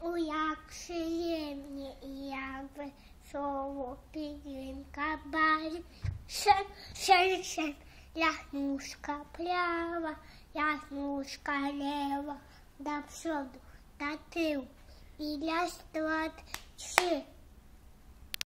У yakşıyemni yavı soğuk bilim kabarı Şen şen şen Яснушка прямо, яснушка лево, до всюду, до тыл. И для строт